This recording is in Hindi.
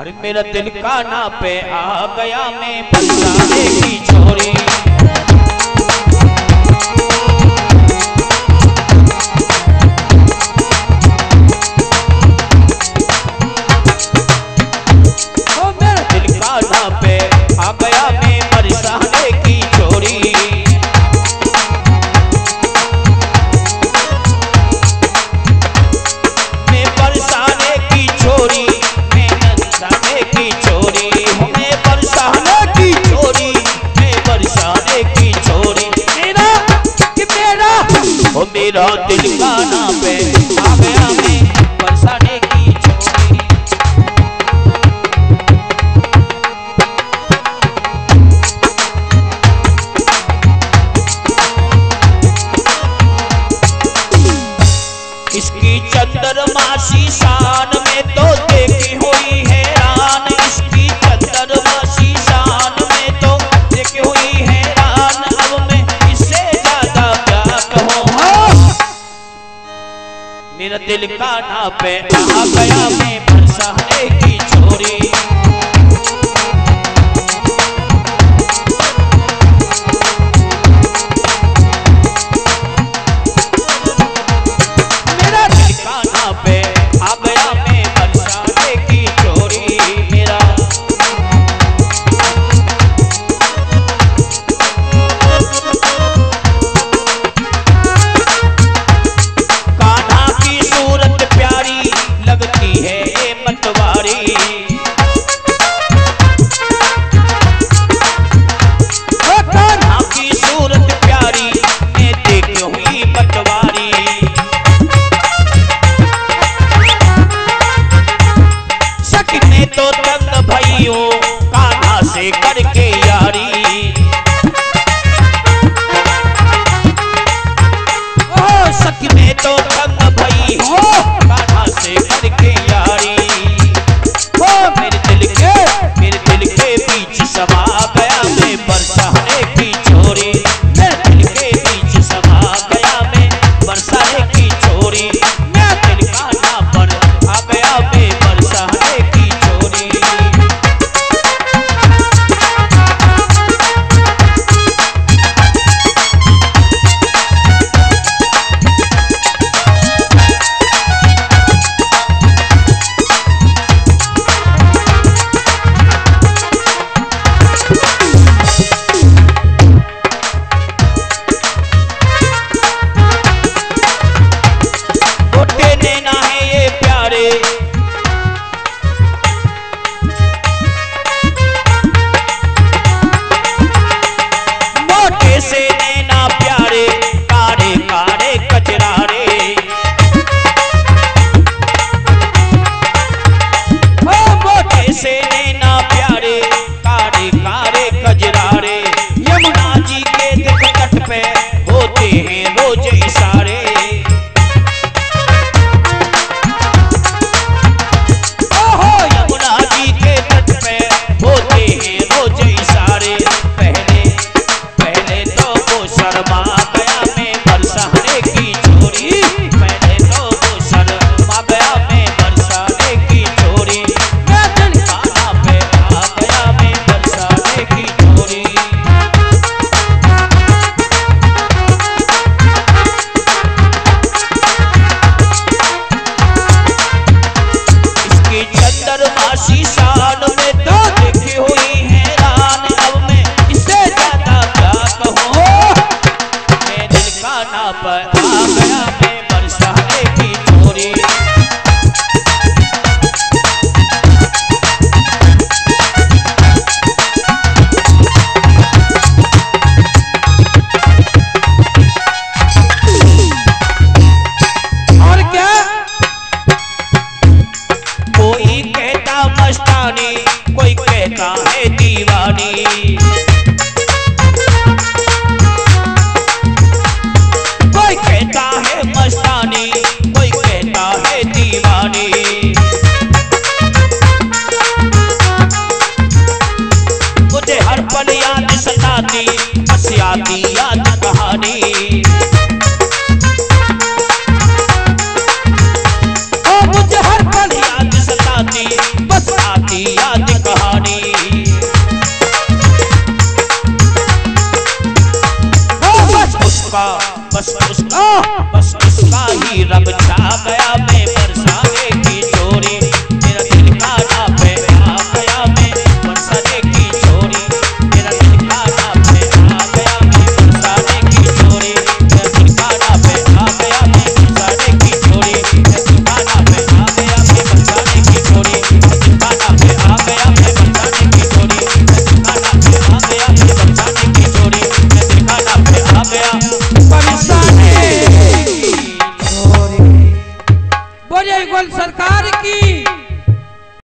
हर मेरा दिल का ना पे आ गया मैं पंजाबी की छोरी मेरा दिल का पे। मेरा दिल का ना पे आ गया मैं बरसाने की छोरी हैं रोज इशारे कोई कहता मस्तानी कोई कहता है दीवानी। पहाड़